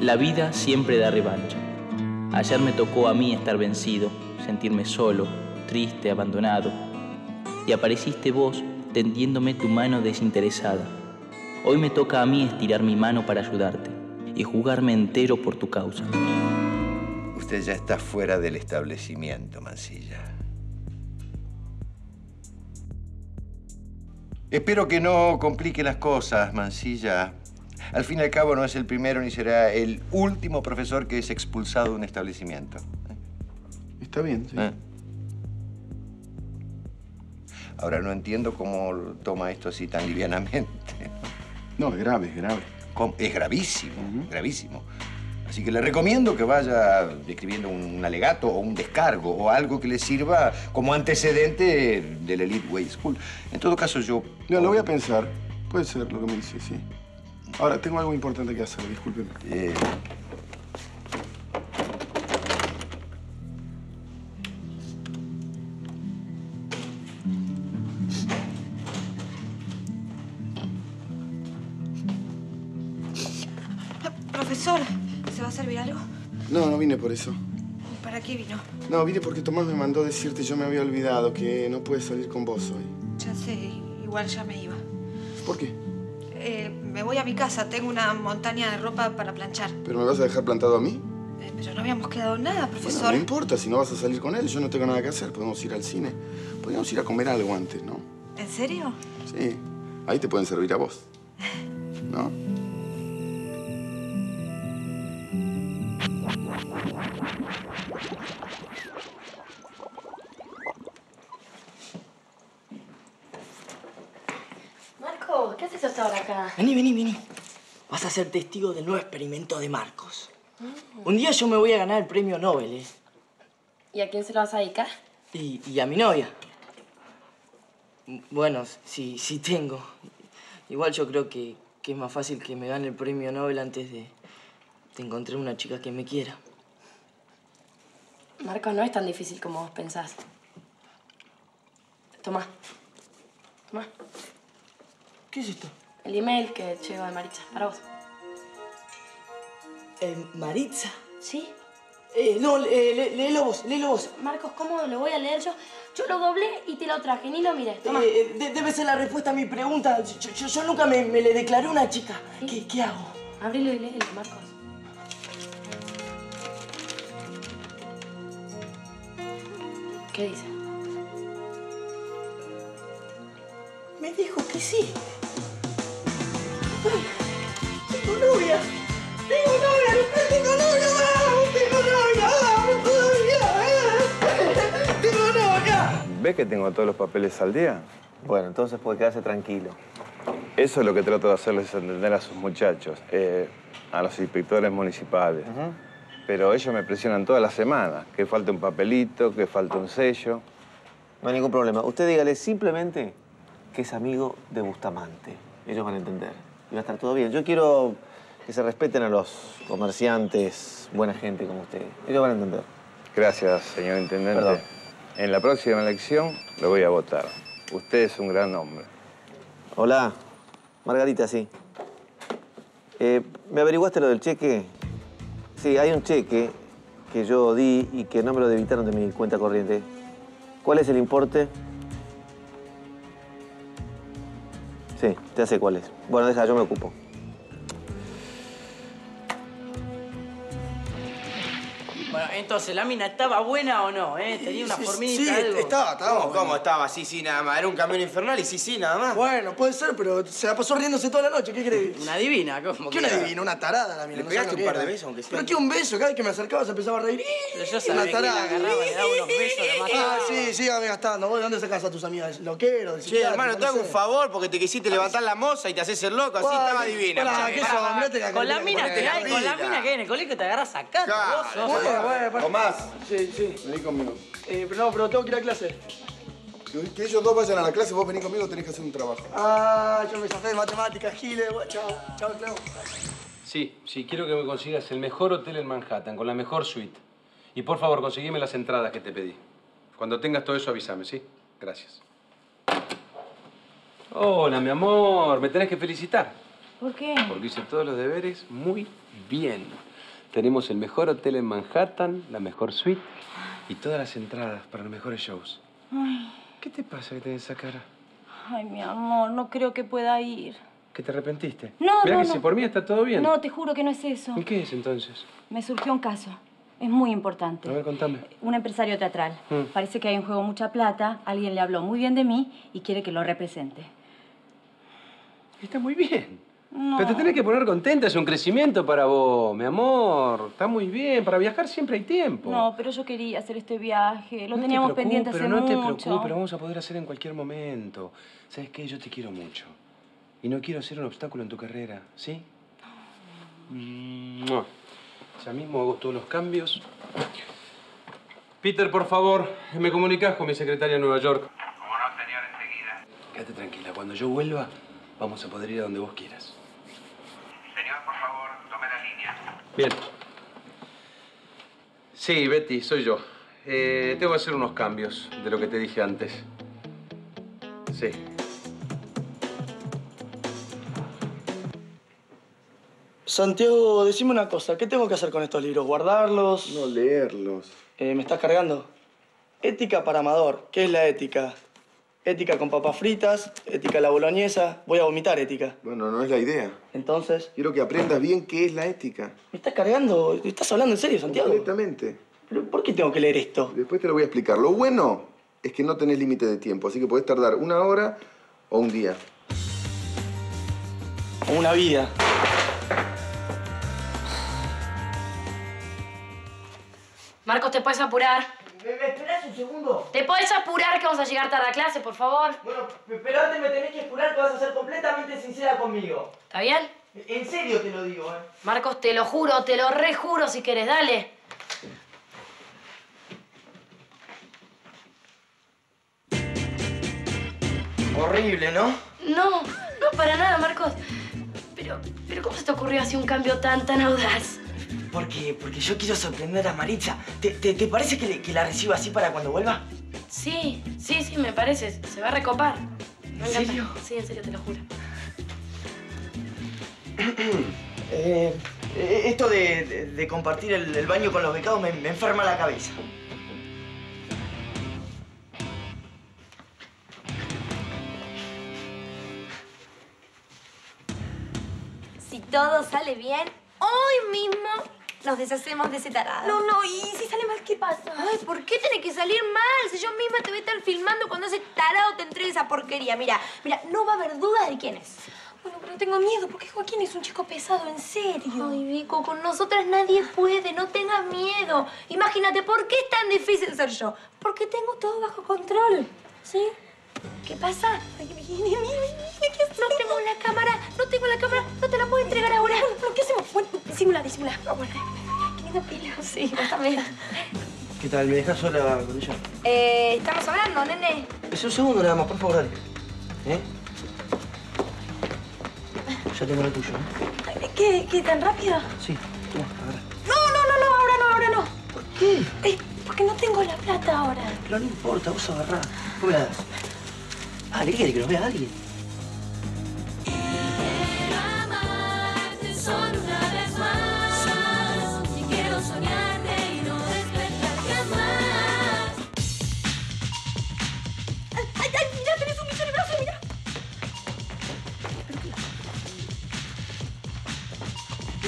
La vida siempre da revancha. Ayer me tocó a mí estar vencido, sentirme solo, triste, abandonado. Y apareciste vos tendiéndome tu mano desinteresada. Hoy me toca a mí estirar mi mano para ayudarte y jugarme entero por tu causa. Usted ya está fuera del establecimiento, Mancilla. Espero que no complique las cosas, Mancilla. Al fin y al cabo no es el primero ni será el último profesor que es expulsado de un establecimiento. Está bien, sí. ¿Eh? Ahora no entiendo cómo toma esto así tan livianamente. No, es grave, es grave. ¿Cómo? Es gravísimo, gravísimo. Así que le recomiendo que vaya escribiendo un alegato o un descargo o algo que le sirva como antecedente del Elite Way School. En todo caso, yo... No, lo voy a pensar. Puede ser lo que me dice, sí. Ahora, tengo algo importante que hacer, discúlpeme. Eh, Profesor, ¿se va a servir algo? No, no vine por eso. ¿Para qué vino? No, vine porque Tomás me mandó decirte, yo me había olvidado, que no puedes salir con vos hoy. Ya sé, igual ya me iba. ¿Por qué? Me voy a mi casa, tengo una montaña de ropa para planchar. ¿Pero me vas a dejar plantado a mí? Eh, pero no habíamos quedado nada, Bueno, profesor. no importa, si no vas a salir con él, yo no tengo nada que hacer. Podemos ir al cine. Podríamos ir a comer algo antes, ¿no? ¿En serio? Sí, ahí te pueden servir a vos. ¿No? Vení, vení, vení. Vas a ser testigo del nuevo experimento de Marcos. Un día yo me voy a ganar el premio Nobel, ¿eh? ¿Y a quién se lo vas a dedicar? Y, y a mi novia. Bueno, sí, sí tengo. Igual yo creo que, que es más fácil que me gane el premio Nobel antes de, de encontrar una chica que me quiera. Marcos, no es tan difícil como vos pensás. Tomá. Tomá. ¿Qué es esto? El email que llegó de Maritza, para vos. Eh, Maritza. ¿Sí? Eh, no, eh, lé- léelo vos, léelo vos. Marcos, ¿cómo lo voy a leer yo? Yo lo doblé y te lo traje, ni lo miré. Toma. Eh, de- debe ser la respuesta a mi pregunta. Yo, yo- yo nunca me, me le declaré a una chica. ¿Qué, qué hago? Abrilo y léelo, Marcos. ¿Qué dice? Me dijo que sí. Tengo novia. Tengo novia, tengo novia. Tengo novia. todavía, eh. Tengo novia. ¿Ves que tengo todos los papeles al día? Bueno, entonces puede quedarse tranquilo. Eso es lo que trato de hacerles entender a sus muchachos, eh, a los inspectores municipales. Pero ellos me presionan toda la semana, que falta un papelito, que falta un sello. No hay ningún problema. Usted dígale simplemente que es amigo de Bustamante. Ellos van a entender. Y va a estar todo bien. Yo quiero que se respeten a los comerciantes, buena gente como usted. Ellos van a entender. Gracias, señor intendente. Perdón. En la próxima elección lo voy a votar. Usted es un gran hombre. Hola, Margarita, sí. Eh, ¿Me averiguaste lo del cheque? Sí, hay un cheque que yo di y que no me lo debitaron de mi cuenta corriente. ¿Cuál es el importe? Sí, ya sé cuál es. Bueno, deja, yo me ocupo. Entonces, ¿la mina estaba buena o no? ¿Eh? ¿Tenía una formita, Sí, algo? estaba, estaba. ¿Cómo, cómo estaba? Sí, sí, nada más. Era un camión infernal y sí, sí, nada más. Bueno, puede ser, pero se la pasó riéndose toda la noche. ¿Qué crees? Una divina, ¿cómo ¿Qué que una era? divina? Una tarada la mina. Le no pegaste un par de besos, aunque sea. Pero que un beso, cada vez que me acercaba se empezaba a reír. Pero yo Una sabía que la tarada. agarraba, le daba unos besos, la mataba. Ah, sí, sígame gastando. ¿Vos de dónde sacás a tus amigas? ¿Loquero? del Che, hermano, te hago un favor porque te quisiste levantar la moza y te haces el loco. Así estaba qué- divina. ¿qué Con la mina que en el colegio te agarras Bueno, bueno, bueno. Tomás, Sí, sí. vení conmigo. Eh, pero no, pero tengo que ir a clase. Que, ellos dos vayan a la clase, vos venís conmigo, tenés que hacer un trabajo. Ah, yo me zafé de matemáticas, Giles. Chao, chao, Clau. Sí, sí, quiero que me consigas el mejor hotel en Manhattan, con la mejor suite. Y por favor, conseguime las entradas que te pedí. Cuando tengas todo eso, avísame, ¿sí? Gracias. Hola, mi amor, me tenés que felicitar. ¿Por qué? Porque hice todos los deberes muy bien. Tenemos el mejor hotel en Manhattan, la mejor suite y todas las entradas para los mejores shows. Ay, ¿Qué te pasa que tenés esa cara? ay, mi amor, no creo que pueda ir. ¿Que te arrepentiste? No, Mirá no, que no. si por mí está todo bien. No, te juro que no es eso. ¿Y qué es entonces? Me surgió un caso. Es muy importante. A ver, contame. Un empresario teatral. Mm. Parece que hay en juego mucha plata, alguien le habló muy bien de mí y quiere que lo represente. Está muy bien. No. Pero te tenés que poner contenta, es un crecimiento para vos, mi amor. Está muy bien, para viajar siempre hay tiempo. No, pero yo quería hacer este viaje. Lo No te teníamos preocupes, pendiente hace pero no te mucho. preocupes, lo vamos a poder hacer en cualquier momento. ¿Sabes qué? Yo te quiero mucho. Y no quiero ser un obstáculo en tu carrera, ¿sí? Mua. Ya mismo hago todos los cambios. Peter, por favor, me comunicas con mi secretaria en Nueva York. Como no, señor, enseguida. Quédate tranquila, cuando yo vuelva, vamos a poder ir a donde vos quieras. Señor, por favor, tome la línea. Bien. Sí, Betty, soy yo. Eh, tengo que hacer unos cambios de lo que te dije antes. Sí. Santiago, decime una cosa. ¿Qué tengo que hacer con estos libros? ¿Guardarlos? No leerlos. Eh, ¿Me estás cargando? Ética para amador. ¿Qué es la ética? Ética con papas fritas, ética a la boloñesa. Voy a vomitar ética. Bueno, no es la idea. Entonces, Quiero que aprendas bien qué es la ética. ¿me estás cargando? ¿Estás hablando en serio, Santiago? Completamente. ¿Pero ¿Por qué tengo que leer esto? Después te lo voy a explicar. Lo bueno es que no tenés límite de tiempo, así que podés tardar una hora o un día. O una vida. Marcos, ¿te puedes apurar? ¿Me, esperás un segundo? ¿Te puedes apurar que vamos a llegar tarde a clase, por favor? Bueno, pero antes me tenés que jurar que vas a ser completamente sincera conmigo. ¿Está bien? En serio te lo digo, ¿eh? Marcos, te lo juro, te lo rejuro si quieres, dale. Horrible, ¿no? No, no para nada, Marcos. Pero, pero ¿cómo se te ocurrió así un cambio tan, tan audaz? Porque, porque yo quiero sorprender a Maritza. ¿Te, te, te parece que, le- que la reciba así para cuando vuelva? Sí, sí, sí, me parece. Se va a recopar. Me ¿En serio? Sí, en serio, te lo juro. Eh, eh, esto de, de- de compartir el, el baño con los becados me, me enferma la cabeza. Si todo sale bien, hoy mismo nos deshacemos de ese tarado. No, no, ¿y si sale mal qué pasa? Ay, ¿por qué tiene que salir mal? Si yo misma te voy a estar filmando cuando ese tarado te entregue esa porquería. Mira, mira, no va a haber dudas de quién es. Bueno, pero tengo miedo porque Joaquín es un chico pesado, en serio. Ay, Vico, con nosotras nadie puede, no tengas miedo. Imagínate, ¿por qué es tan difícil ser yo? Porque tengo todo bajo control, ¿sí? ¿Qué pasa? Ay, viene, ¿qué? No tengo la cámara, no tengo la cámara, no te la puedo entregar ahora. Bueno, ¿qué hacemos? Bueno, disimula, disimula. Bueno, Qué linda pila. sí, vos también. ¿Qué tal? ¿Me dejas sola con ella? Eh, estamos hablando, nene. Es un segundo nada más, por favor, dale. ¿Eh? Ya tengo lo tuyo, ¿eh? ¿Qué, qué tan rápido? Sí, toma, agarra. No, no, no, no, ahora no, ahora no. ¿Por qué? Eh, porque no tengo la plata ahora. Pero no importa, vos agarrá. ¿Cómo me la das? ¿qué quiere que lo vea alguien?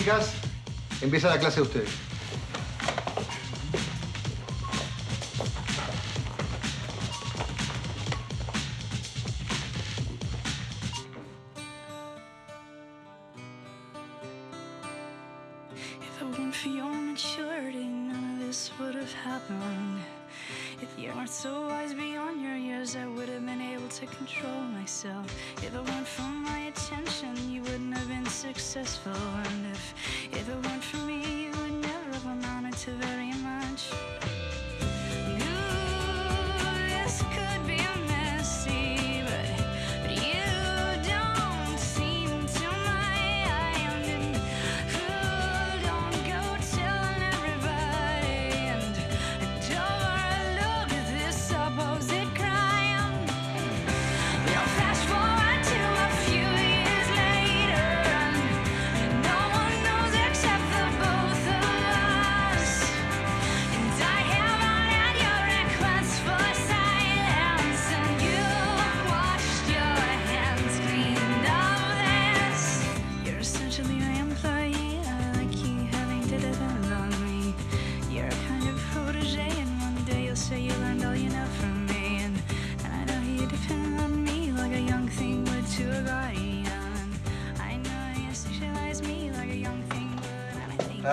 Chicas, empieza la clase de ustedes.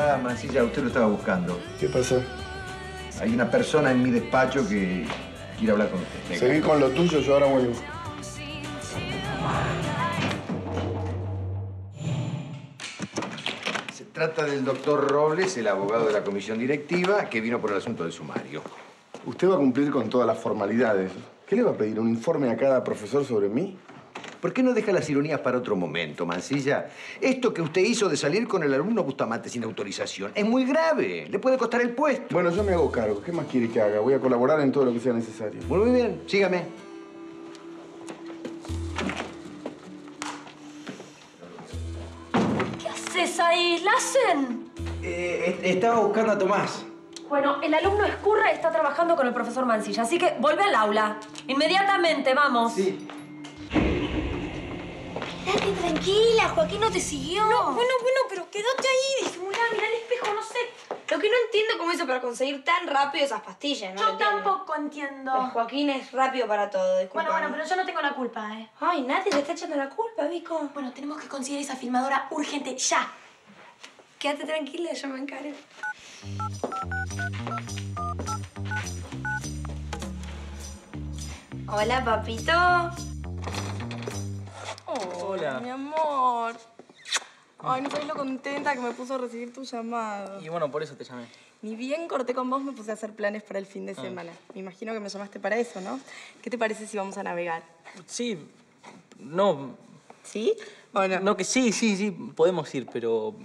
Ah, Mancilla, usted lo estaba buscando. ¿Qué pasa? Hay una persona en mi despacho que quiere hablar con usted. Venga. Seguí con lo tuyo, yo ahora vuelvo. Se trata del doctor Robles, el abogado de la comisión directiva, que vino por el asunto del sumario. Usted va a cumplir con todas las formalidades. ¿Qué le va a pedir? ¿Un informe a cada profesor sobre mí? ¿Por qué no deja las ironías para otro momento, Mancilla? Esto que usted hizo de salir con el alumno Bustamante sin autorización es muy grave. Le puede costar el puesto. Bueno, yo me hago cargo. ¿Qué más quiere que haga? Voy a colaborar en todo lo que sea necesario. Muy bien, sígame. ¿Qué haces ahí? ¿Lassen? Eh, estaba buscando a Tomás. Bueno, el alumno Escurra está trabajando con el profesor Mancilla, así que vuelve al aula. Inmediatamente, vamos. Sí. Quédate tranquila, Joaquín no te siguió. No, bueno, bueno, pero quédate ahí, disimulá, mirá el espejo, no sé. Lo que no entiendo es cómo hizo para conseguir tan rápido esas pastillas, ¿no? Yo tampoco entiendo. Pues Joaquín es rápido para todo, disculpa. Bueno, bueno, pero yo no tengo la culpa, ¿eh? Ay, nadie le está echando la culpa, Vico. Bueno, tenemos que conseguir esa filmadora urgente, ya. Quédate tranquila, yo me encargo. Hola, papito. Hola. Mi amor. Ay, no sabes lo contenta que me puso a recibir tu llamado. Y bueno, por eso te llamé. Ni bien corté con vos, me puse a hacer planes para el fin de Ah. semana. Me imagino que me llamaste para eso, ¿no? ¿Qué te parece si vamos a navegar? Sí, no. ¿Sí? ¿O no? No, que sí, sí, sí, podemos ir, pero.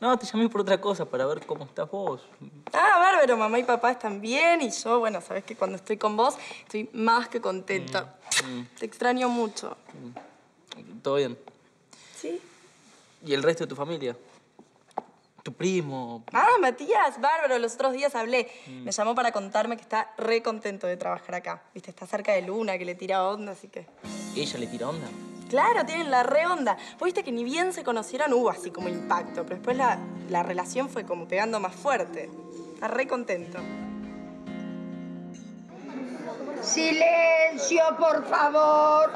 No, te llamé por otra cosa, para ver cómo estás vos. Ah, bárbaro, mamá y papá están bien y yo, bueno, sabes que cuando estoy con vos estoy más que contenta. Mm, Te extraño mucho. Todo bien. ¿Sí? ¿Y el resto de tu familia? ¿Tu primo? Ah, Matías, bárbaro, los otros días hablé. Mm. Me llamó para contarme que está re contento de trabajar acá. Viste, está cerca de Luna, que le tira onda, así que... ¿Ella le tira onda? Claro, tienen la re onda. Vos viste que ni bien se conocieron hubo así como impacto, pero después la, la relación fue como pegando más fuerte. Está re contento. Silencio, por favor.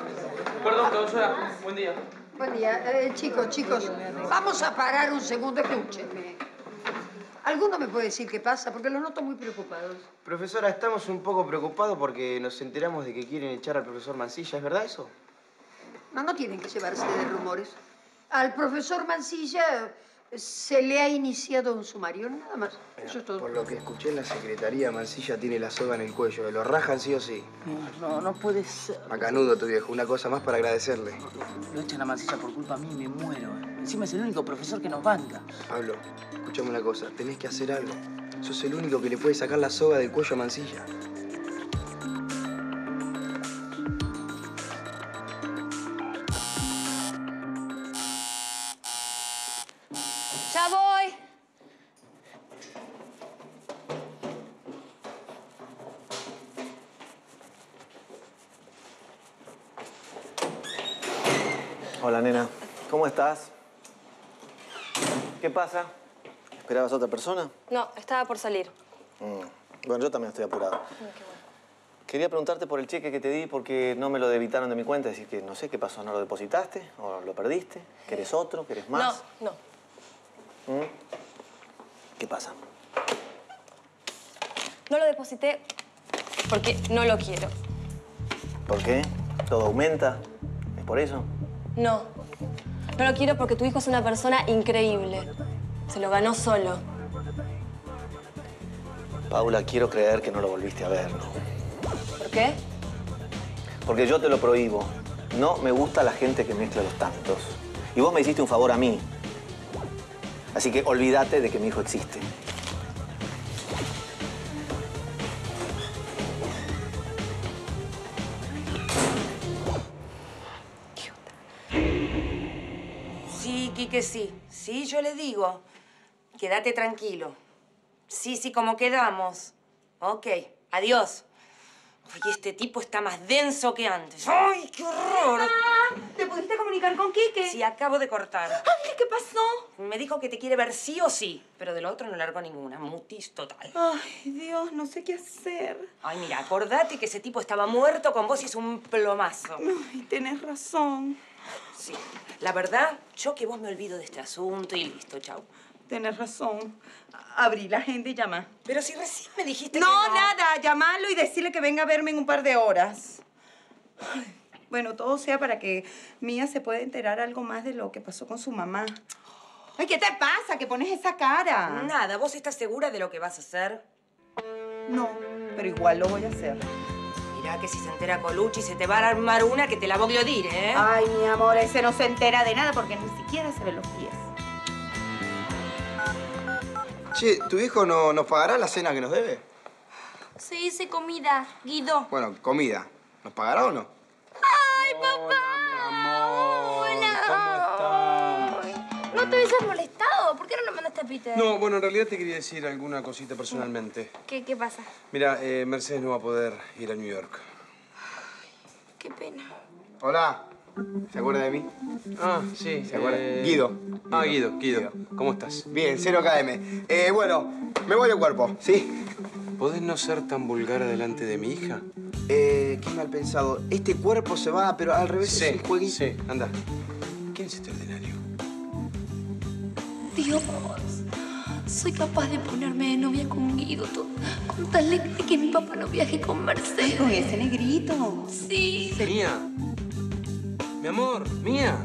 Perdón, profesora. Buen día. Buen día. Eh, chicos, chicos, vamos a parar un segundo. Escúchenme. ¿Alguno me puede decir qué pasa? Porque los noto muy preocupados. Profesora, estamos un poco preocupados porque nos enteramos de que quieren echar al profesor Mancilla. ¿Es verdad eso? No, no tienen que llevarse de rumores. Al profesor Mancilla se le ha iniciado un sumario, nada más. Eso es todo. Por lo que escuché en la secretaría, Mancilla tiene la soga en el cuello. Lo rajan sí o sí. No, no puede ser. Macanudo tu viejo. Una cosa más para agradecerle. Lo echan a Mancilla por culpa mía y me muero. Encima es el único profesor que nos banca. Pablo, escúchame una cosa. Tenés que hacer algo. Sos el único que le puede sacar la soga del cuello a Mancilla. Pasa? ¿Esperabas a otra persona? No, estaba por salir. Mm. Bueno, yo también estoy apurado. Quería preguntarte por el cheque que te di porque no me lo debitaron de mi cuenta. Es decir, que no sé qué pasó. ¿No lo depositaste? ¿O lo perdiste? ¿Querés otro? ¿Querés más? No, no. ¿Mm? ¿Qué pasa? No lo deposité porque no lo quiero. ¿Por qué? ¿Todo aumenta? ¿Es por eso? No. No lo quiero porque tu hijo es una persona increíble. Se lo ganó solo. Paula, quiero creer que no lo volviste a ver, ¿no? ¿Por qué? Porque yo te lo prohíbo. No me gusta la gente que mezcla los tantos. Y vos me hiciste un favor a mí. Así que olvídate de que mi hijo existe. Sí, Quique, sí. Sí, yo le digo. Quédate tranquilo. Sí, sí, como quedamos. Ok, adiós. Oye, este tipo está más denso que antes. ¡Ay, qué horror! ¿Te pudiste comunicar con Quique? Sí, acabo de cortar. Ay, ¿qué pasó? Me dijo que te quiere ver sí o sí, pero del otro no largó ninguna. Mutis total. Ay, Dios, no sé qué hacer. Ay, mira, acordate que ese tipo estaba muerto con vos y es un plomazo. Ay, tenés razón. Sí. La verdad, yo que vos me olvido de este asunto y listo, chau. Tenés razón. Abrí la agenda y llama. Pero si recién me dijiste no, que no. nada, llamalo y decirle que venga a verme en un par de horas. Ay, bueno, todo sea para que Mía se pueda enterar algo más de lo que pasó con su mamá. Ay, ¿qué te pasa? Que pones esa cara. Nada, ¿vos estás segura de lo que vas a hacer? No, pero igual lo voy a hacer. Mirá que si se entera Colucci se te va a armar una que te la voy a odir, ¿eh? Ay, mi amor, ese no se entera de nada porque ni siquiera se ve los pies. Che, ¿tu hijo no, nos pagará la cena que nos debe? Se dice comida, Guido. Bueno, comida. ¿Nos pagará o no? ¡Ay, papá! Hola. ¿No te hubieses molestado? ¿Por qué no nos mandaste a Peter? No, bueno, en realidad te quería decir alguna cosita personalmente. ¿Qué, qué pasa? Mira, eh, Mercedes no va a poder ir a New York. Qué pena. Hola. ¿Se acuerda de mí? Ah, sí. ¿Se acuerda? eh, Guido. Ah, Guido, Guido. ¿Cómo estás? Bien, 0 KM. Eh, bueno, me voy de cuerpo, ¿sí? ¿Podés no ser tan vulgar delante de mi hija? Eh, qué mal pensado. Este cuerpo se va, pero al revés Sí, es un jueguito. sí, anda. ¿Quién es este ordinario? Dios, soy capaz de ponerme de novia con Guido con tal de que mi papá no viaje con Mercedes. ¿Con ese negrito? Sí. Mía. Mi amor, mía.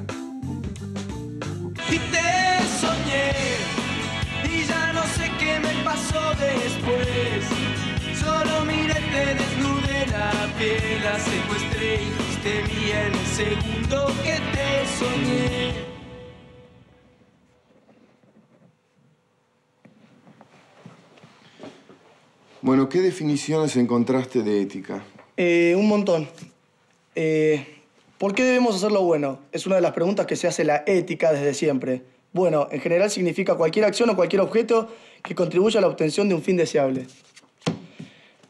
Y te soñé y ya no sé qué me pasó después. Solo miré, te desnudé la piel, la secuestré y fuiste mía en el segundo que te soñé. Bueno, ¿qué definiciones encontraste de ética? Eh, un montón. Eh, ¿Por qué debemos hacer lo bueno? Es una de las preguntas que se hace la ética desde siempre. Bueno, en general significa cualquier acción o cualquier objeto que contribuya a la obtención de un fin deseable.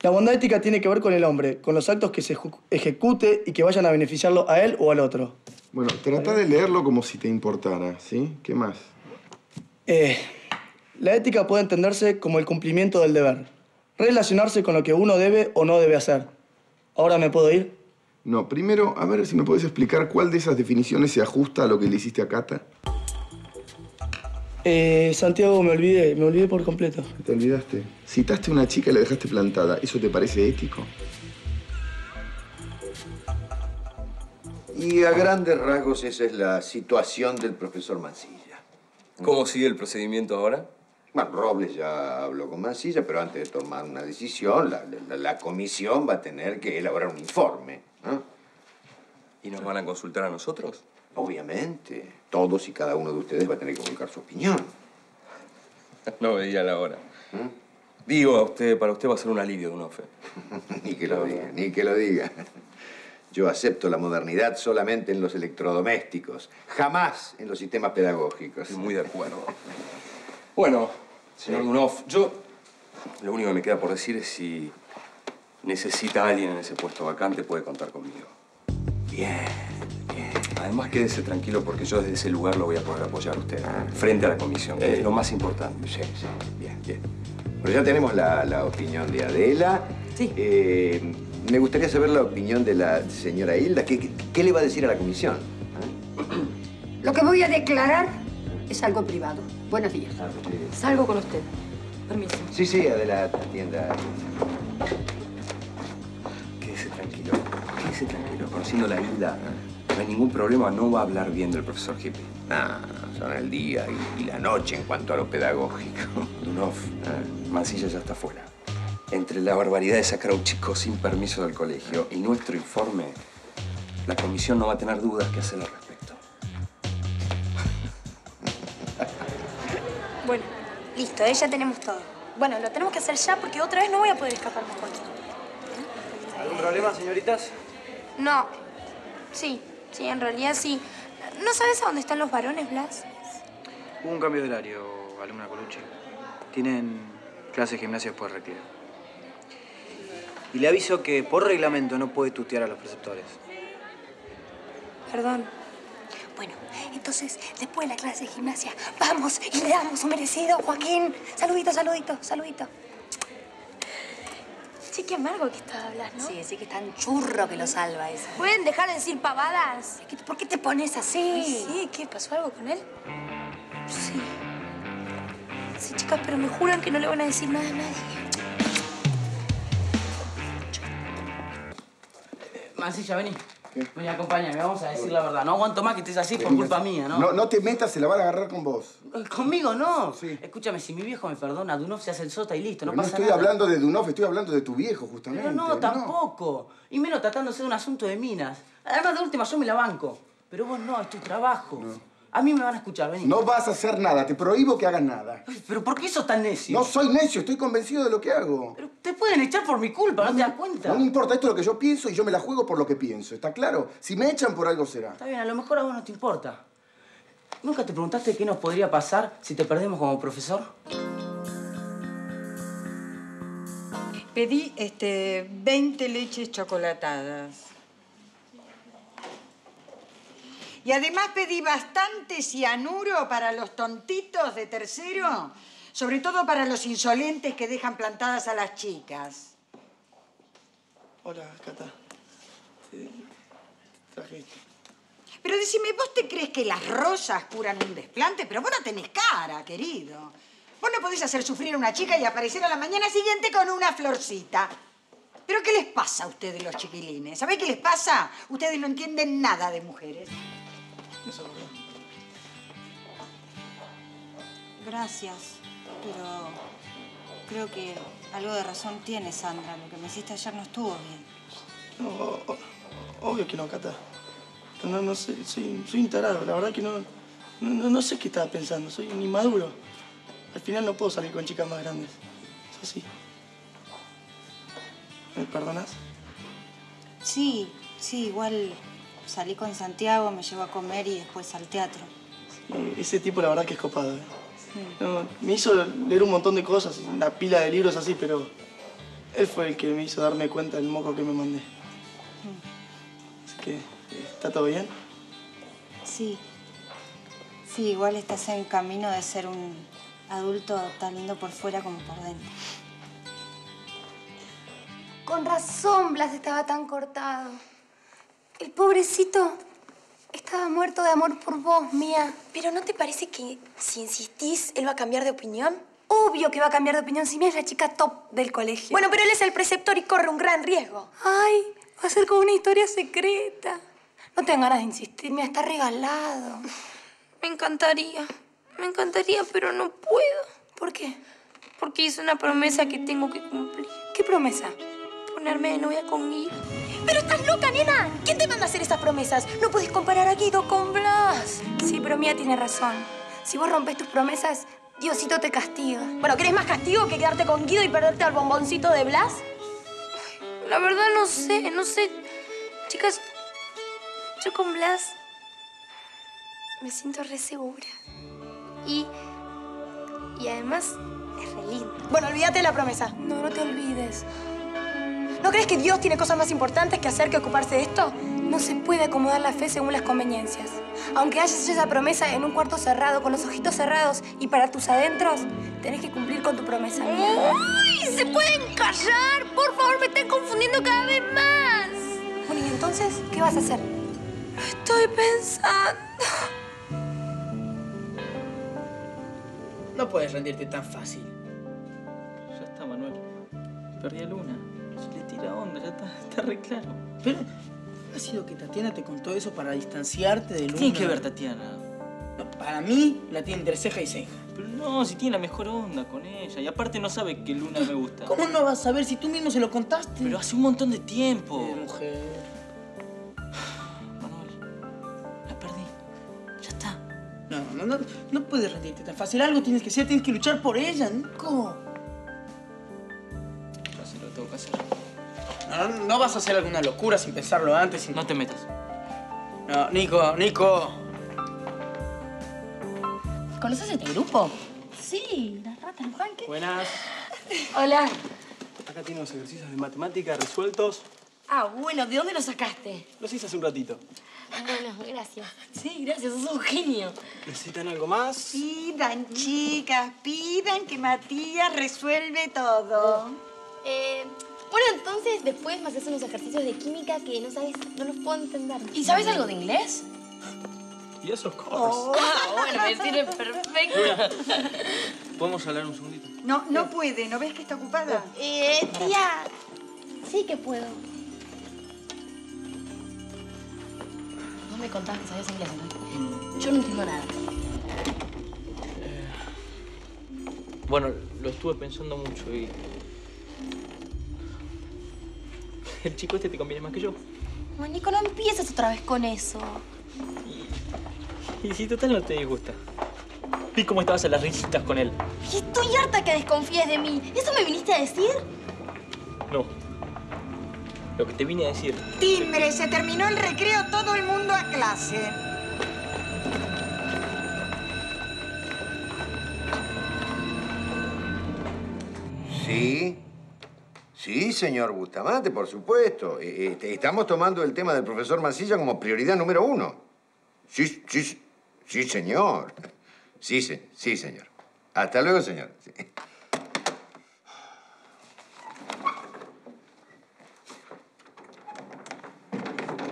La bondad ética tiene que ver con el hombre, con los actos que se ejecute y que vayan a beneficiarlo a él o al otro. Bueno, trata de leerlo como si te importara, ¿sí? ¿Qué más? Eh, la ética puede entenderse como el cumplimiento del deber, relacionarse con lo que uno debe o no debe hacer. ¿Ahora me puedo ir? No, primero, a ver si me puedes explicar cuál de esas definiciones se ajusta a lo que le hiciste a Cata. Eh, Santiago, me olvidé, me olvidé por completo. ¿Te olvidaste? Citaste a una chica y la dejaste plantada. ¿Eso te parece ético? Y a grandes rasgos esa es la situación del profesor Mancilla. ¿Cómo sigue el procedimiento ahora? Bueno, Robles ya habló con Mancilla, pero antes de tomar una decisión, la, la- la comisión va a tener que elaborar un informe. ¿No? ¿Y nos van a consultar a nosotros? Obviamente, todos y cada uno de ustedes va a tener que comunicar su opinión. No veía la hora. Digo, a usted, para usted va a ser un alivio de un ofe. Ni que lo diga, ni que lo diga. Yo acepto la modernidad solamente en los electrodomésticos, jamás en los sistemas pedagógicos. Estoy muy de acuerdo. Bueno, señor Dunoff, yo lo único que me queda por decir es si necesita a alguien en ese puesto vacante, puede contar conmigo. Bien, bien. Además, quédese tranquilo porque yo desde ese lugar lo voy a poder apoyar a usted, frente a la comisión, que es lo más importante. Sí, sí, bien, bien. Bueno, ya tenemos la, la opinión de Adela. Sí. me gustaría saber la opinión de la señora Hilda. ¿Qué, qué- qué le va a decir a la comisión? Lo que voy a declarar es algo privado. Buenos días. Salgo con usted. Permiso. Sí, sí, Adela, atienda. Quédese tranquilo. Conociendo la isla, no hay ningún problema, no va a hablar bien del profesor Hippie. No, son el día y, y la noche en cuanto a lo pedagógico. Dunov, Mancilla ya está fuera. Entre la barbaridad de sacar a un chico sin permiso del colegio y nuestro informe, la comisión no va a tener dudas que hacer al respecto. Bueno, listo, ¿eh? ya tenemos todo. Bueno, lo tenemos que hacer ya porque otra vez no voy a poder escapar mejor. ¿Algún problema, señoritas? No. Sí, sí, en realidad sí. ¿No sabes a dónde están los varones, Blas? Hubo un cambio de horario, alumna Colucci. Tienen clase de gimnasia después del retiro. Y le aviso que por reglamento no puede tutear a los preceptores. Perdón. Bueno, entonces, después de la clase de gimnasia, vamos y le damos su merecido, Joaquín. Saludito, saludito, saludito. Sí, qué amargo que está Blas, ¿no? Sí, sí que es tan churro que lo salva esa. ¿Pueden dejar de decir pavadas? ¿Por qué te pones así? Ay, sí, ¿qué? ¿Pasó algo con él? Sí. Sí, chicas, pero me juran que no le van a decir nada a nadie. Mancilla, vení. Vení, acompáñame, vamos a decir la verdad. No aguanto más que estés así por culpa sí. mía, ¿no? No, no te metas, se la van a agarrar con vos. Conmigo no. Escúchame, si mi viejo me perdona, Dunov se hace el sota y listo, no Pero no pasa estoy nada. hablando de Dunov, estoy hablando de tu viejo, justamente. Pero no, tampoco. Y menos tratándose de un asunto de minas. Además, de última, yo me la banco. Pero vos no, es tu trabajo. A mí me van a escuchar, vení. No vas a hacer nada, te prohíbo que hagas nada. ¿Pero por qué sos tan necio? No soy necio, estoy convencido de lo que hago. Te pueden echar por mi culpa, ¿no, te das cuenta? No me importa, esto es lo que yo pienso y yo me la juego por lo que pienso, ¿está claro? Si me echan por algo será. Está bien, a lo mejor a vos no te importa. ¿Nunca te preguntaste qué nos podría pasar si te perdemos como profesor? Pedí este 20 leches chocolatadas. Y además pedí bastante cianuro para los tontitos de tercero, sobre todo para los insolentes que dejan plantadas a las chicas. Hola, Cata. Te traje esto. Pero decime, ¿vos te crees que las rosas curan un desplante? Pero vos no tenés cara, querido. Vos no podés hacer sufrir a una chica y aparecer a la mañana siguiente con una florcita. ¿Pero qué les pasa a ustedes, los chiquilines? ¿Sabés qué les pasa? Ustedes no entienden nada de mujeres. Eso es verdad. Gracias, pero creo que algo de razón tiene Sandra. Lo que me hiciste ayer no estuvo bien. No, obvio que no, Cata. No, no sé, soy, soy un tarado. La verdad que no, no, no sé qué estaba pensando. Soy un inmaduro. Al final no puedo salir con chicas más grandes. Es así. ¿Me perdonas? Sí, sí, igual salí con Santiago, me llevó a comer y después al teatro. Eh, Ese tipo la verdad que es copado. ¿eh? No, me hizo leer un montón de cosas, una pila de libros así, pero él fue el que me hizo darme cuenta del moco que me mandé. Así que, eh, ¿está todo bien? Sí. Sí, igual estás en camino de ser un adulto tan lindo por fuera como por dentro. Con razón Blas estaba tan cortado. El pobrecito estaba muerto de amor por vos, Mía. Pero ¿no te parece que si insistís, él va a cambiar de opinión? Obvio que va a cambiar de opinión si Mía es la chica top del colegio. Bueno, pero él es el preceptor y corre un gran riesgo. Ay, va a ser como una historia secreta. No tengo ganas de insistir, Mía está regalado. Me encantaría. Me encantaría, pero no puedo. ¿Por qué? Porque hice una promesa que tengo que cumplir. ¿Qué promesa? Ponerme de novia con Guido. ¡Pero estás loca, nena! ¿Quién te manda a hacer esas promesas? No puedes comparar a Guido con Blas. Sí, pero Mía tiene razón. Si vos rompes tus promesas, Diosito te castiga. Bueno, ¿querés más castigo que quedarte con Guido y perderte al bomboncito de Blas? La verdad no sé, no sé. Chicas, yo con Blas me siento re segura. Y, y además es re lindo. Bueno, olvídate de la promesa. No, no te olvides. ¿No crees que Dios tiene cosas más importantes que hacer que ocuparse de esto? No se puede acomodar la fe según las conveniencias. Aunque hayas hecho esa promesa en un cuarto cerrado, con los ojitos cerrados y para tus adentros, tenés que cumplir con tu promesa. ¡Uy! ¿Se pueden callar? Por favor, me están confundiendo cada vez más. Bueno, ¿y entonces qué vas a hacer? Estoy pensando. No puedes rendirte tan fácil. Ya está, Manuel. Perdí a Luna. Tira onda, ya está, está re claro. Pero, ¿ha sido que Tatiana te contó eso para distanciarte de Luna? Tiene que ver, Tatiana. Para mí, la tiene entre ceja y ceja. Pero no, si tiene la mejor onda con ella. Y aparte no sabe que Luna me gusta. ¿Cómo no vas a ver si tú mismo se lo contaste? Pero hace un montón de tiempo. Eh, mujer. La perdí. Ya está. No, no, no, no puedes rendirte tan fácil. Algo tienes que hacer, tienes que luchar por ella, Nico. Ya se lo tengo que hacer. No, vas a hacer alguna locura sin pensarlo antes. sin- No te metas. No, Nico, Nico. ¿Conoces este grupo? Sí, las ratas Juanque. Buenas. Hola. Acá tiene los ejercicios de matemática resueltos. Ah, bueno, ¿de dónde lo sacaste? Los hice hace un ratito. Bueno, gracias. Sí, gracias, sos un genio. ¿Necesitan algo más? Pidan, chicas, pidan que Matías resuelve todo. Eh, bueno, entonces después me haces unos ejercicios de química que no sabes, no los puedo entender. ¿Y sabes algo de inglés? Y eso, of course. Ah, bueno, me sirve perfecto. ¿Podemos hablar un segundito? No, no puede. ¿No ves que está ocupada? Eh, tía. Sí que puedo. Vos me contás que sabías inglés, ¿no? Yo no entiendo nada. Bueno, lo estuve pensando mucho y... El chico este te conviene más que yo. Nico, no empieces otra vez con eso. Y si total no te disgusta. Vi cómo estabas a las risitas con él. Y estoy harta que desconfíes de mí. ¿Eso me viniste a decir? No. Lo que te vine a decir. Timbre, se terminó el recreo, todo el mundo a clase. Sí. Sí, señor Bustamante, por supuesto. Eh, este, estamos tomando el tema del profesor Mancilla como prioridad número uno. Sí, sí, sí, señor. Sí, sí, señor. Hasta luego, señor. Sí.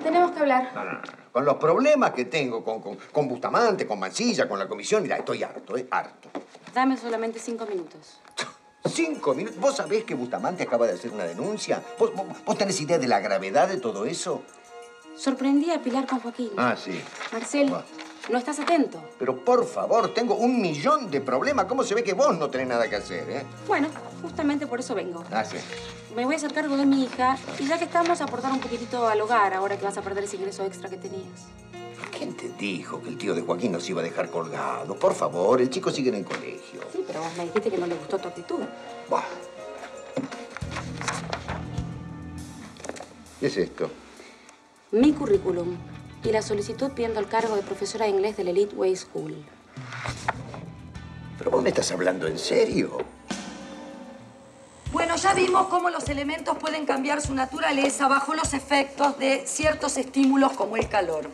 Tenemos que hablar. No, no, no, no. Con los problemas que tengo con, con, con Bustamante, con Mancilla, con la comisión, mira, estoy harto, ¿eh? Harto. Dame solamente cinco minutos. Cinco minutos. ¿Vos sabés que Bustamante acaba de hacer una denuncia? ¿Vos, vos, vos tenés idea de la gravedad de todo eso? Sorprendí a Pilar con Joaquín. Ah, sí. Marcel, no estás atento. Pero por favor, tengo un millón de problemas. ¿Cómo se ve que vos no tenés nada que hacer, eh? Bueno, justamente por eso vengo. Ah, sí. Me voy a hacer cargo de mi hija y ya que estamos, aportar un poquitito al hogar ahora que vas a perder ese ingreso extra que tenías. ¿Quién te dijo que el tío de Joaquín nos iba a dejar colgados? Por favor, el chico sigue en el colegio. Sí, pero vos me dijiste que no le gustó tu actitud. Bah. ¿Qué es esto? Mi currículum y la solicitud pidiendo el cargo de profesora de inglés del Elite Way School. ¿Pero vos me estás hablando en serio? Bueno, ya vimos cómo los elementos pueden cambiar su naturaleza bajo los efectos de ciertos estímulos como el calor.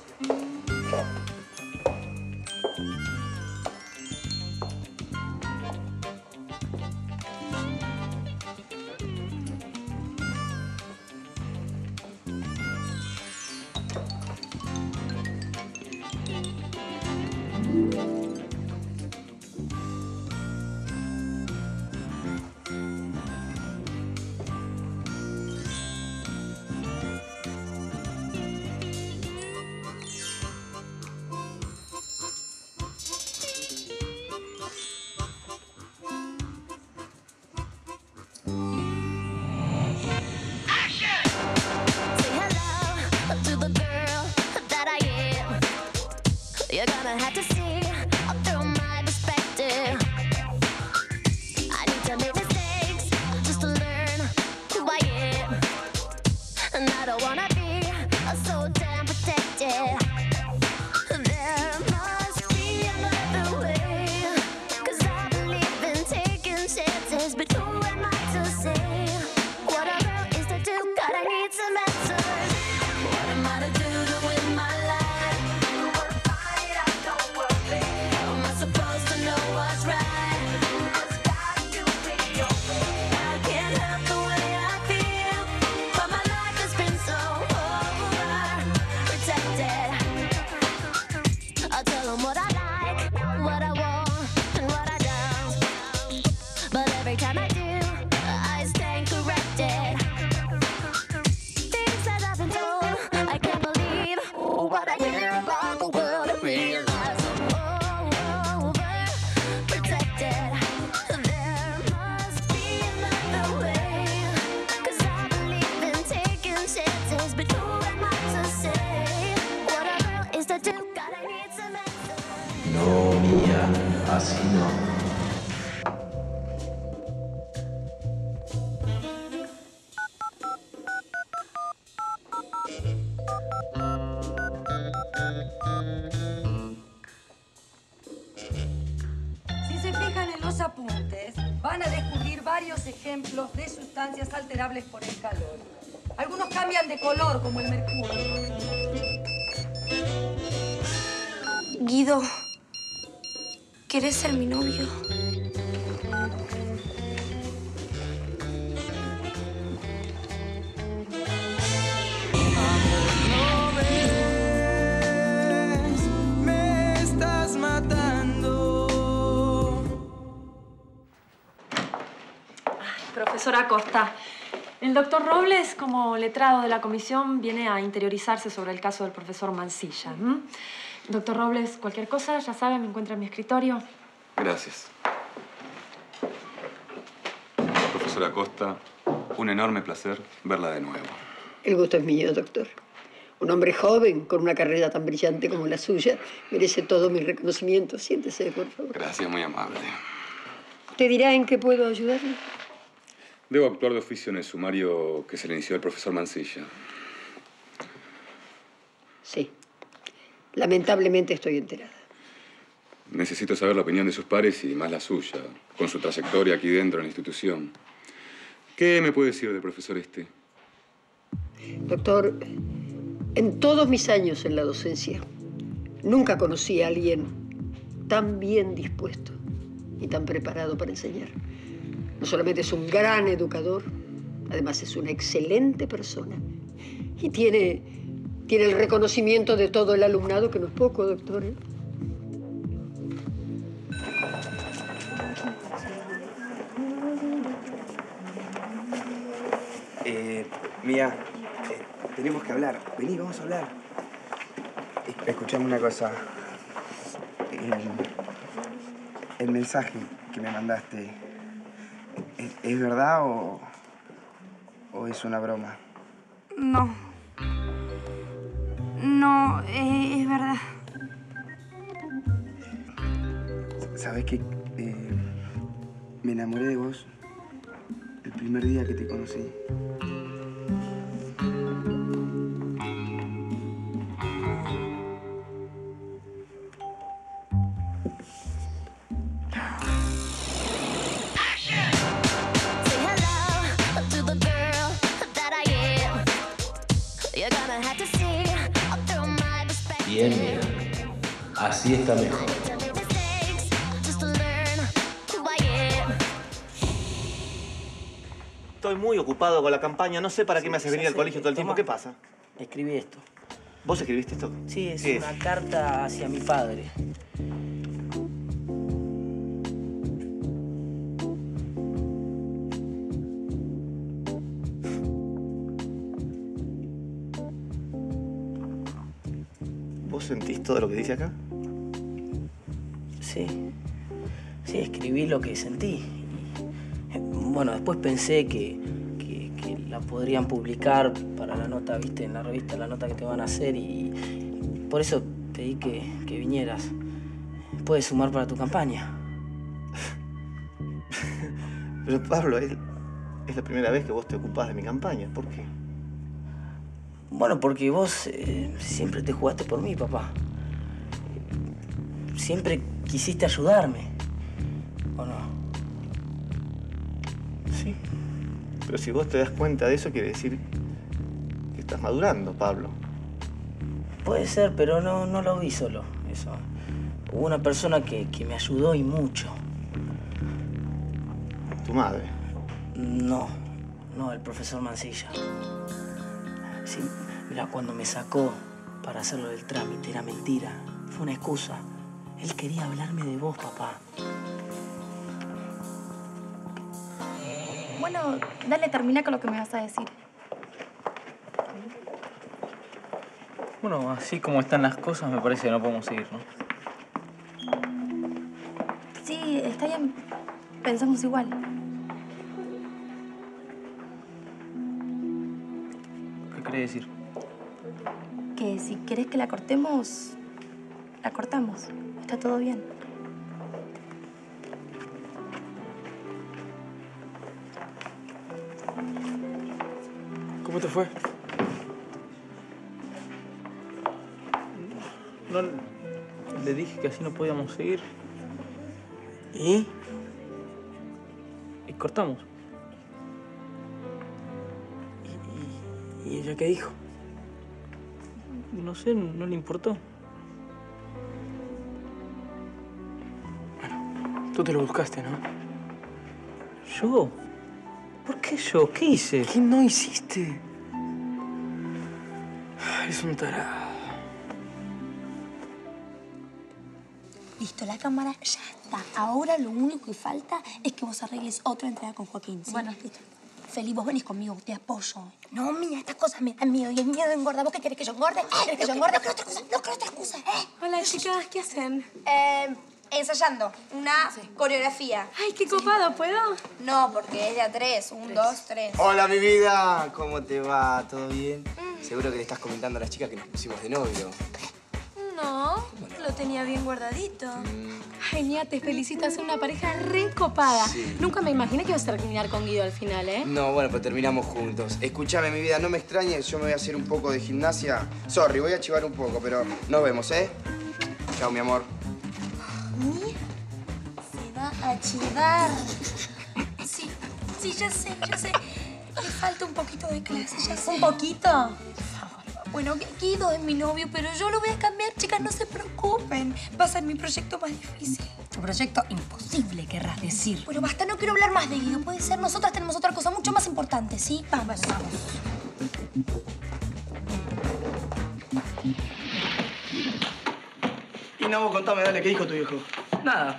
Profesora Costa, el doctor Robles, como letrado de la comisión, viene a interiorizarse sobre el caso del profesor Mancilla. Doctor Robles, cualquier cosa, ya sabe, me encuentra en mi escritorio. Gracias. Profesora Costa, un enorme placer verla de nuevo. El gusto es mío, doctor. Un hombre joven con una carrera tan brillante como la suya merece todo mi reconocimiento. Siéntese, por favor. Gracias, muy amable. ¿Te dirá en qué puedo ayudarle? Debo actuar de oficio en el sumario que se le inició al profesor Mancilla. Sí. Lamentablemente estoy enterada. Necesito saber la opinión de sus pares y más la suya, con su trayectoria aquí dentro de la institución. ¿Qué me puede decir del profesor este? Doctor, en todos mis años en la docencia, nunca conocí a alguien tan bien dispuesto y tan preparado para enseñar. No solamente es un gran educador, además es una excelente persona. Y tiene, tiene el reconocimiento de todo el alumnado, que no es poco, doctor. ¿eh? Eh, Mía, eh, tenemos que hablar. Vení, vamos a hablar. Eh, Escuchame una cosa. El, el mensaje que me mandaste, ¿es, es verdad o, o es una broma? No. No, eh, es verdad. ¿Sabes que me enamoré de vos el primer día que te conocí? Mejor. Estoy muy ocupado con la campaña. No sé para qué me haces venir al colegio todo el tiempo. ¿Qué pasa? Escribí esto. ¿Vos escribiste esto? Sí, es ¿Qué una carta hacia mi padre. ¿Vos sentís todo lo que dice acá? Sí. Sí, escribí lo que sentí. Y, Bueno, después pensé que, que- que la podrían publicar para la nota, viste, en la revista, la nota que te van a hacer y por eso pedí que, que vinieras. Puedes sumar para tu campaña. Pero Pablo, es, es la primera vez que vos te ocupás de mi campaña. ¿Por qué? Bueno, porque vos eh, siempre te jugaste por mí, papá. Siempre quisiste ayudarme. ¿O no? Sí. Pero si vos te das cuenta de eso, quiere decir que estás madurando, Pablo. Puede ser, pero no, no lo vi solo, eso. Hubo una persona que, que me ayudó y mucho. ¿Tu madre? No, no, el profesor Mancilla. Sí, mira, cuando me sacó para hacerlo del trámite, era mentira. Fue una excusa. Él quería hablarme de vos, papá. Bueno, dale, termina con lo que me vas a decir. Bueno, así como están las cosas, me parece que no podemos seguir, ¿no? Sí, está bien. Pensamos igual. ¿Qué quiere decir? Que si querés que la cortemos, la cortamos. Está todo bien. ¿Cómo te fue? No, le dije que así no podíamos seguir. ¿Y? Y cortamos. ¿Y ella qué dijo? No sé, no le importó. Tú te lo buscaste, ¿no? ¿Yo? ¿Por qué yo? ¿Qué hice? ¿Qué no hiciste? Es un tarado. ¿Y Listo, la cámara ya está. Ahora lo único que falta es que vos arregles otra entrega con Joaquín. ¿sí? Bueno, listo. Feliz, vos venís conmigo, te apoyo. No, mía, estas cosas me dan miedo y el miedo engorda. ¿Vos qué querés que yo engorde? ¿Querés que yo engorde? No quiero otra cosa, no quiero otra cosa. ¿eh? Hola, chicas, ¿qué hacen? Eh, ensayando una coreografía. Ay, qué copado, ¿puedo? No, porque es de a tres. Un, dos, tres. Hola, mi vida. ¿Cómo te va? ¿Todo bien? Seguro que le estás comentando a las chicas que nos pusimos de novio. No, lo tenía bien guardadito. Ay, Mía, te felicito, es una pareja re copada. Sí. Nunca me imaginé que ibas a terminar con Guido al final, ¿eh? No, bueno, pero terminamos juntos. Escúchame, mi vida, no me extrañes. Yo me voy a hacer un poco de gimnasia. Sorry, voy a chivar un poco, pero nos vemos, ¿eh? Chao, mi amor. Se va a chivar. Sí, sí, ya sé, ya sé. Le falta un poquito de clase, ya sé. ¿Un poquito? Bueno, Guido es mi novio, pero yo lo voy a cambiar, chicas, no se preocupen. Va a ser mi proyecto más difícil. Tu proyecto imposible, querrás decir. Bueno, basta, no quiero hablar más de Guido. Puede ser, nosotras tenemos otra cosa mucho más importante, ¿sí? Vamos, vamos. No, vos contame, dale, ¿qué dijo tu viejo? Nada.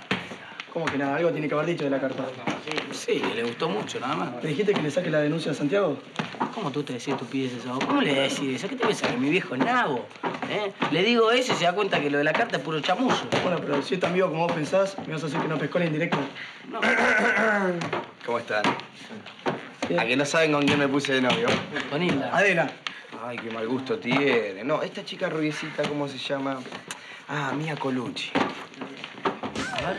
¿Cómo que nada? Algo tiene que haber dicho de la carta. Sí, le gustó mucho, nada más. ¿Le dijiste que le saque la denuncia a Santiago? ¿Cómo tú te decís estupideces a vos? ¿Cómo le decís eso? ¿Qué te pensás? Que mi viejo es nabo. ¿eh? Le digo eso y se da cuenta que lo de la carta es puro chamuyo. Bueno, pero si es tan vivo como vos pensás, me vas a decir que no pescó en indirecto. ¿Cómo están? ¿A que no saben con quién me puse de novio? Con Hilda. Adela. Ay, qué mal gusto tiene. No, esta chica rubiecita, ¿cómo se llama? Ah, Mia Colucci. A ver.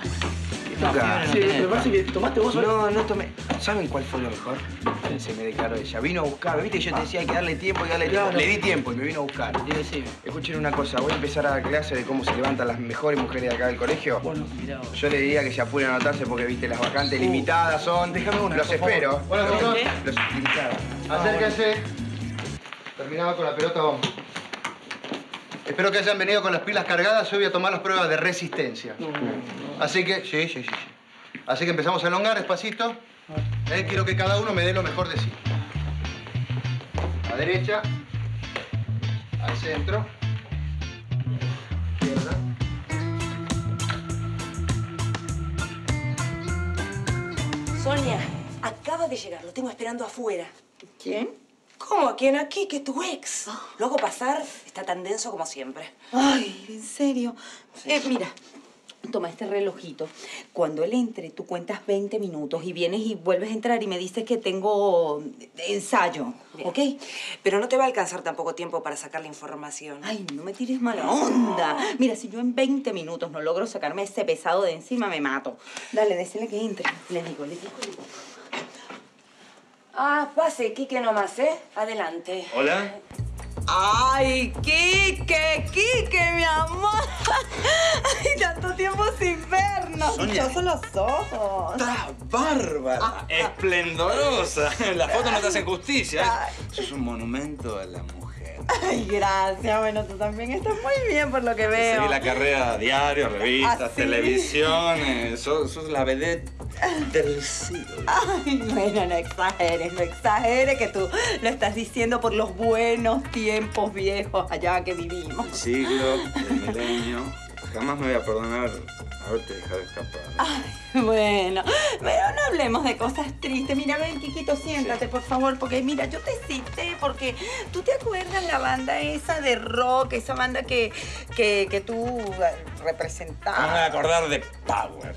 Nunca. Sí, me parece que tomaste vos No, no tomé. ¿Saben cuál fue lo mejor? Se me declaró ella. Vino a buscar. ¿Viste? Yo te decía hay que darle tiempo y darle tiempo. Le di tiempo y me vino a buscar. Escuchen una cosa. Voy a empezar a dar clase de cómo se levantan las mejores mujeres de acá del colegio. Bueno, mirá Yo le diría que se apuren a anotarse porque, viste, las vacantes Uh. limitadas son. Déjame una, Los espero. Bueno, Los- limitadas. Acérquense. Terminaba con la pelota, vamos. Espero que hayan venido con las pilas cargadas. Hoy voy a tomar las pruebas de resistencia. Así que, sí, sí, sí, sí. Así que empezamos a elongar despacito. Eh, quiero que cada uno me dé lo mejor de sí. A derecha. Al centro. Izquierda. Sonia, acaba de llegar. Lo tengo esperando afuera. ¿Quién? ¿Cómo? ¿Quién aquí? Que tu ex. Lo hago pasar. Está tan denso como siempre. Ay, en serio. Eh, mira, toma este relojito. Cuando él entre, tú cuentas 20 minutos y vienes y vuelves a entrar y me dices que tengo ensayo, ¿ok? Pero no te va a alcanzar tampoco tiempo para sacar la información. Ay, no me tires mala onda. Mira, si yo en 20 minutos no logro sacarme ese pesado de encima, me mato. Dale, decirle que entre. Le digo, le digo, le digo. Ah, pase, Quique nomás, ¿eh? Adelante. Hola. Ay, Quique, Quique, mi amor. Ay, tanto tiempo sin vernos. Dichosos los ojos. ¡Estás bárbara! ¡Esplendorosa! Las fotos no te hacen justicia. ¿eh? Sos un monumento a la mujer. Ay, gracias. Bueno, tú también estás muy bien por lo que veo. Seguí la carrera diario, revistas, eh, Sos, sos la vedette del siglo. Ay, bueno, no exageres, no exageres que tú lo estás diciendo por los buenos tiempos viejos allá que vivimos. El siglo, el milenio. Jamás me voy a perdonar haberte dejado escapar. Bueno, pero no hablemos de cosas tristes. Mira, ven, Kikito, siéntate, por favor, porque mira, yo te cité porque tú te acuerdas la banda esa de rock, esa banda que, que, que tú eh, Me voy a representabas. acordar de Power.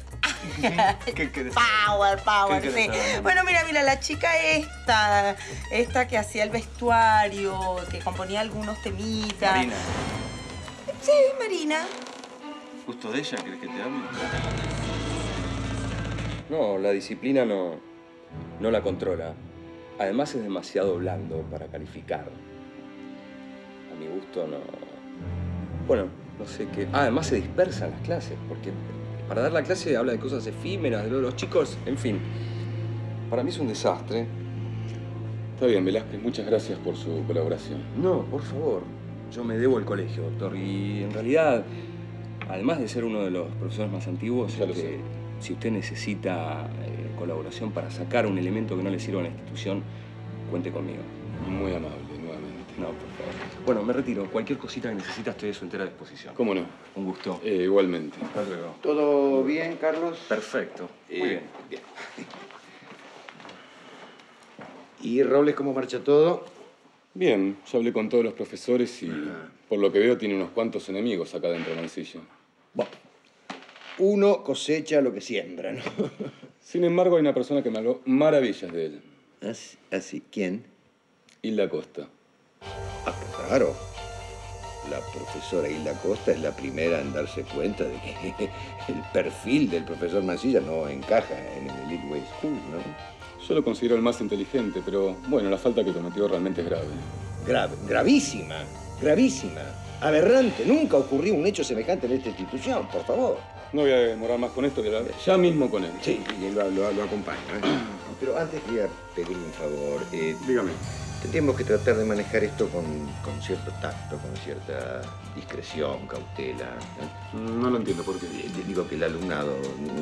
¿Qué? Power, power, ¿Qué sí. Bueno, mira, mira, la chica esta, esta que hacía el vestuario, que componía algunos temitas. Marina, Sí, Marina. ¿Justo de ella crees que te hable? No, la disciplina no, no la controla. Además es demasiado blando para calificar. A mi gusto no... Bueno, no sé qué... Ah, además se dispersan las clases, porque para dar la clase habla de cosas efímeras, de lo de los chicos, en fin. Para mí es un desastre. Está bien, Velázquez, muchas gracias por su colaboración. No, por favor. Yo me debo al colegio, doctor. Y en realidad, además de ser uno de los profesores más antiguos, este, si usted necesita eh, colaboración para sacar un elemento que no le sirva a la institución, cuente conmigo. Muy amable, nuevamente. No, por favor. Bueno, me retiro. Cualquier cosita que necesitas estoy a su entera disposición. ¿Cómo no? Un gusto. Eh, igualmente. Hasta luego. ¿Todo bien, Carlos? Perfecto. Muy Eh, bien. bien. ¿Y Robles, cómo marcha todo? Bien, yo hablé con todos los profesores y por lo que veo tiene unos cuantos enemigos acá dentro de Mansilla. Uno cosecha lo que siembra, ¿no? Sin embargo, hay una persona que me habló maravillas de él. ¿Así? así? ¿Quién? Hilda Costa. Ah, pues claro. La profesora Hilda Costa es la primera en darse cuenta de que el perfil del profesor Mancilla no encaja en el Elite Way School, ¿no? Yo lo considero el más inteligente, pero bueno, la falta que cometió realmente es grave. Grave, gravísima, gravísima, aberrante. Nunca ocurrió un hecho semejante en esta institución, por favor. No voy a demorar más con esto, hablar ya mismo con él. Sí, y lo, lo, lo acompaño. ¿eh? Pero antes quería pedirle un favor. Eh, Dígame. Tendríamos que tratar de manejar esto con, con cierto tacto, con cierta discreción, cautela. ¿eh? No lo entiendo, ¿por qué? Eh, Digo que el alumnado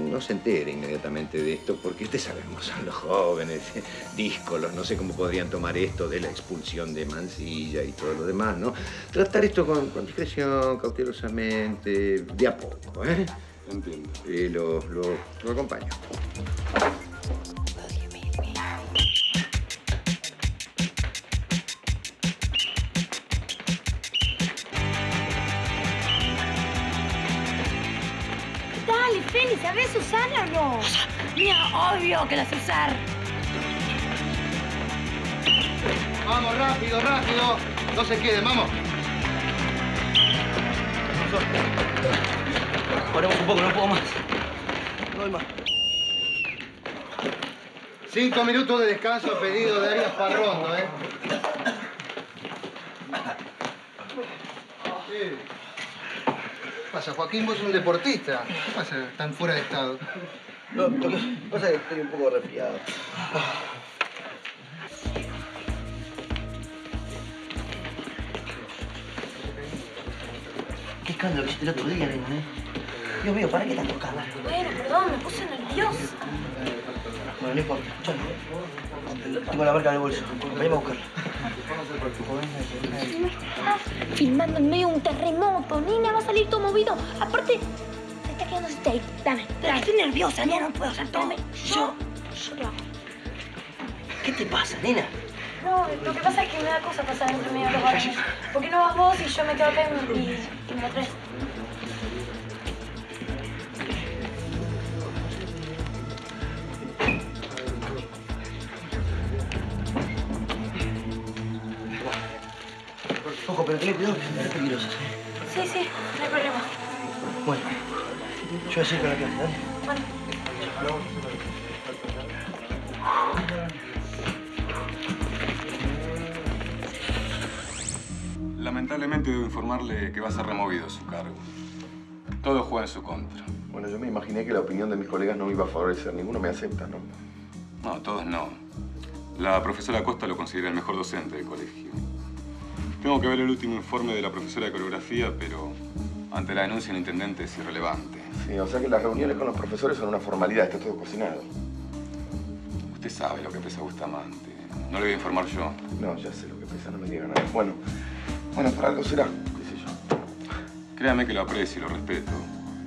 no se entere inmediatamente de esto, porque ustedes saben cómo son los jóvenes, díscolos, no sé cómo podrían tomar esto de la expulsión de Mansilla y todo lo demás, ¿no? Tratar esto con, con discreción, cautelosamente, de a poco, ¿eh? Entiendo. Eh, lo, lo, lo acompaño. ¿Sabés usarla o no? Mira, obvio que la sé usar. Vamos, rápido, rápido. No se queden, vamos. Paremos un poco, no puedo más. No hay más. Cinco minutos de descanso a pedido de Arias Parrondo, ¿eh? Sí. ¿Qué pasa, Joaquín? Vos sos un deportista. ¿Qué pasa? Están fuera de estado. No, lo que pasa es que estoy un poco resfriado. Qué escándalo que hiciste el otro día, nena, ¿eh? Dios mío, ¿para qué tanto escándalo? Bueno, perdón, me puse nerviosa. Bueno, no importa. Chau. Tengo la marca en el bolso. Vayamos a buscarla. Filmando en medio de un terremoto, nena, va a salir todo movido. Aparte, se está quedando tape. Dame, dame. Estoy nerviosa, nena, no puedo hacer todo. Yo, yo lo hago. ¿Qué te pasa, nena? No, lo que pasa es que me da cosa pasar entre medio de los varones. ¿Por qué no vas vos y yo me quedo acá y, y me la traes? ¿Eh? Sí, sí, no hay problema. Bueno, yo acerco a la clase, ¿dale? Bueno. Lamentablemente debo informarle que va a ser removido de su cargo. Todo juega en su contra. Bueno, yo me imaginé que la opinión de mis colegas no me iba a favorecer. Ninguno me acepta, ¿no? No, todos no. La profesora Costa lo considera el mejor docente del colegio. Tengo que ver el último informe de la profesora de coreografía, pero ante la denuncia del intendente es irrelevante. Sí, o sea que las reuniones con los profesores son una formalidad, está todo cocinado. Usted sabe lo que pesa Bustamante. No le voy a informar yo. No, ya sé lo que pesa, no me diga nada. Bueno, bueno, para algo será, qué sé yo. Créame que lo aprecio y lo respeto.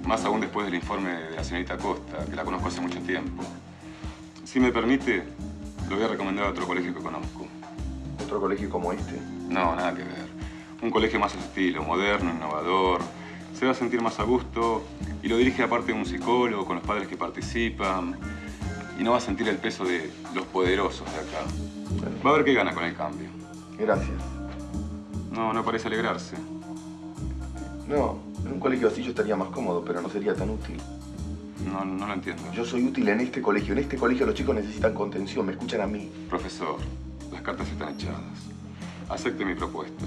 Más aún después del informe de la señorita Costa, que la conozco hace mucho tiempo. Si me permite, lo voy a recomendar a otro colegio que conozco. ¿Otro colegio como este? No, nada que ver. Un colegio más estilo, moderno, innovador. Se va a sentir más a gusto y lo dirige aparte un psicólogo con los padres que participan. Y no va a sentir el peso de los poderosos de acá. Va a ver qué gana con el cambio. Gracias. No, no parece alegrarse. No, en un colegio así yo estaría más cómodo, pero no sería tan útil. No, no lo entiendo. Yo soy útil en este colegio. En este colegio los chicos necesitan contención, me escuchan a mí. Profesor, las cartas están echadas. Acepte mi propuesta.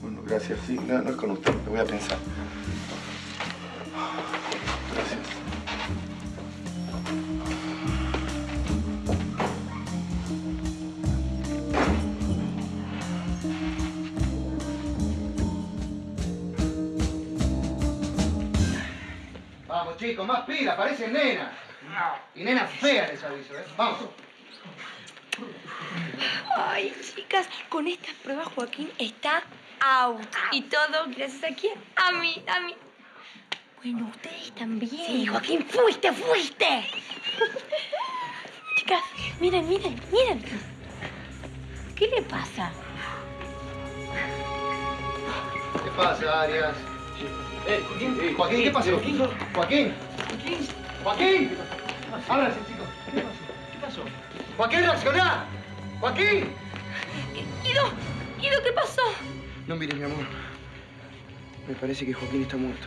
Bueno, gracias. Sí, no, no es con usted, lo voy a pensar. Gracias. Vamos, chicos, más pilas, parecen nenas. Y nenas feas les aviso, ¿eh? Vamos. Ay, chicas, con estas pruebas Joaquín está out. Y todo gracias a quién? A mí, a mí. Bueno, ustedes también. Sí, Joaquín, fuiste, fuiste. chicas, miren, miren, miren. ¿Qué le pasa? ¿Qué pasa, Arias? Eh, Joaquín, Joaquín, ¿qué pasó? Joaquín, Joaquín. Joaquín. Ábranse, chicos. ¿Qué pasó? Joaquín, reaccioná. Joaquín. Guido, Guido, ¿qué pasó? No mires, mi amor. Me parece que Joaquín está muerto.